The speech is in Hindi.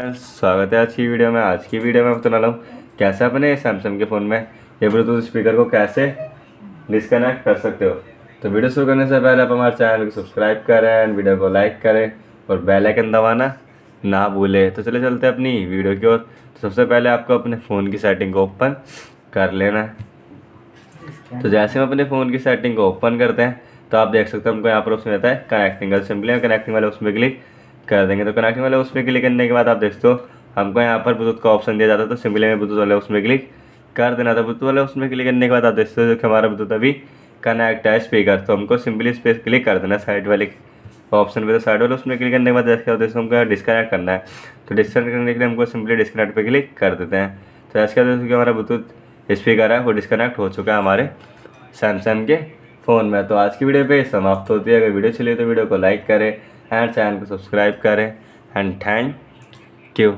स्वागत है आज की वीडियो में। आज की वीडियो में बताने वाला हूँ, कैसे अपने सैमसंग के फ़ोन में ये ब्लूटूथ स्पीकर को कैसे डिस्कनेक्ट कर सकते हो? तो वीडियो शुरू करने से पहले आप हमारे चैनल को सब्सक्राइब करें एंड वीडियो को लाइक करें, और बेल आइकन दबाना ना भूलें। तो चले चलते अपनी वीडियो की ओर। तो सबसे पहले आपको अपने फ़ोन की सेटिंग को ओपन कर लेना है। तो जैसे हम अपने फ़ोन की सेटिंग को ओपन करते हैं तो आप देख सकते हो, हमको यहाँ पर उसमें रहता है कनेक्टिंग सिंपली कनेक्टिंग वाले उसमें क्लिक कर देंगे। तो कनेक्टिंग वाले उसमें क्लिक करने के बाद आप देखते हो, हमको यहाँ पर ब्लूटूथ का ऑप्शन दिया जाता है तो सिंपली में ब्लूटूथ वाले उसमें क्लिक कर देना। था ब्लूटूथ वाले उसमें क्लिक करने के बाद आप देखते हो जो कि हमारा ब्लूटूथ अभी कनेक्ट है स्पीकर तो हमको सिंपली इस पर क्लिक कर देना साइड वाले ऑप्शन पे। तो साइड वाले उसमें क्लिक करने के बाद जैसे होते हमको डिस्कनेक्ट करना है। तो डिस्कनेक्ट करने के लिए हमको सिंपली डिस्कनेक्ट पे क्लिक कर देते हैं। तो ऐसे क्या कि हमारा ब्लूटूथ स्पीकर है, वो डिस्कनेक्ट हो चुका है हमारे सैमसंग के फ़ोन में। तो आज की वीडियो पे समाप्त होती है। अगर वीडियो चलिए तो वीडियो को लाइक करें एंड चैनल को सब्सक्राइब करें एंड थैंक यू